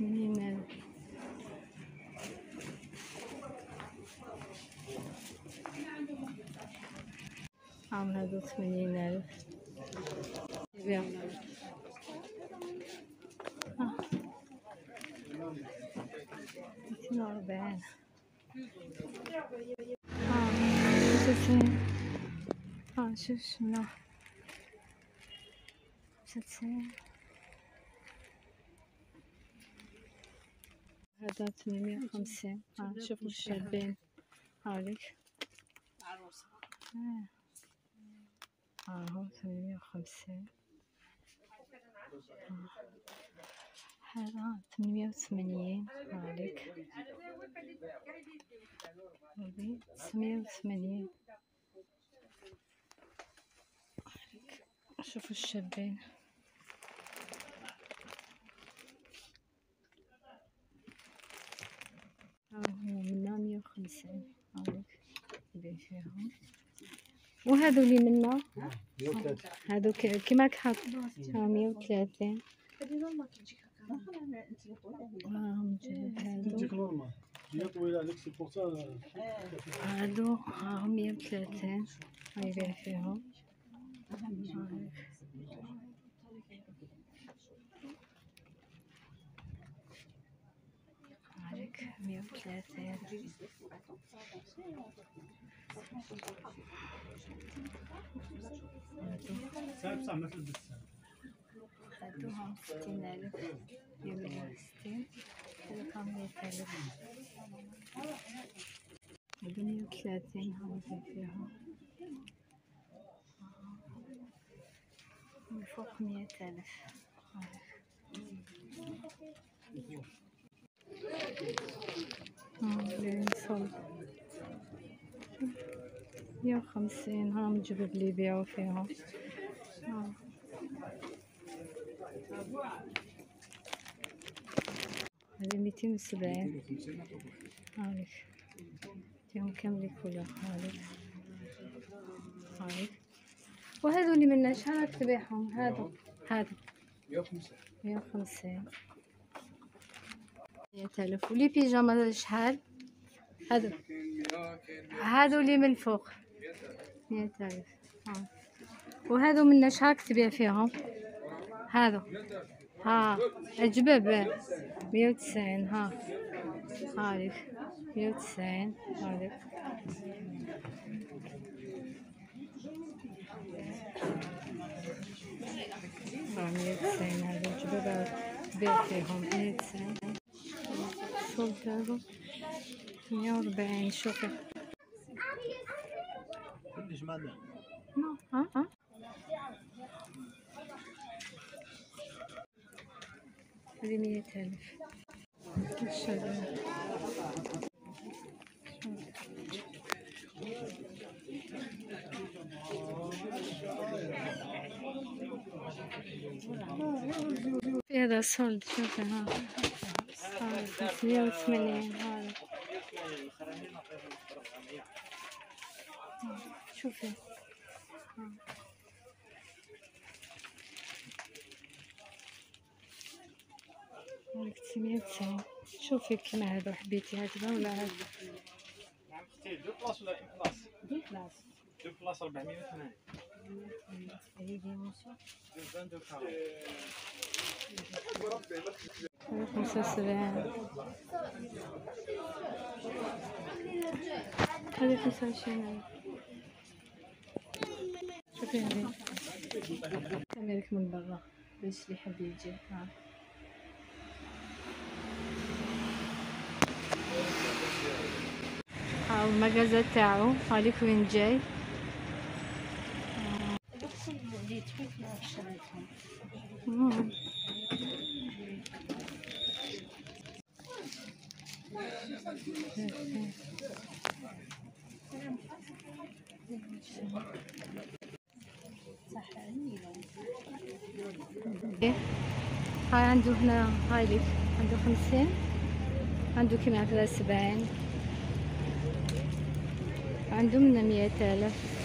ثمانين ألف عام هادو ثمانين ألف يبيع آه. ميتين وأربعين آه ستين آه شوف شنو ستين هذا ثمانمية وخمسين. آه شوفوا الشابين هاوليك آه هو ثمانمية وخمسين. هذا ثمانمية وثمانين هاوليك هذي تسعمية وثمانين. شوفوا الشابين. وهذو اللي منا هذو كيما كحط. ها 130 هذه نورمال كتجيك هكا هي طويله عليك هادو هاهم 130 فيهم مية وثلاثين ساعة بصح ما تلبس هادو هم ستين ألف مية وستين هادوك هم مية ألف هادو مية هم يبيع فيهم من فوق مية ألف مية وخمسين هاهم الجبب اللي يبيعوا فيهم آه. هذه ميتين وسبعين. هاوليك فيهم كامل كلها هاوليك هاوليك وهذو اللي منا شحال راك تبيعهم هادو هادو مية وخمسين. مية ألف ولي بيجاما شحال؟ هادو هادو اللي من فوق. مية ألف ها. وهادو منا شحال تبيع فيهم هادو ها الجباب مية وتسعين ها. هاذيك مية وتسعين هاذيك ها مية وتسعين هذا الجباب بيع فيهم. مية وتسعين. صوب هذا مية وأربعين شوفي كلش معنا ها ها هذه مية ألف الشجرة في هذا صلد شوفي ها صلد مية وثمانين شوفي. هاك 990 شوفي كيما هادو حبيتي هكذا ولا هكذا نعم أختي deux places ولا une place deux places deux places 480 هذه 25 فهمتي كاميرك من برا باش اللي حاب يجي ها ها المغازا تاعو هاديك وين جاي هاي عنده هنا هاي لك عنده خمسين عنده كمان ثلاث سبعين عنده من مية آلاف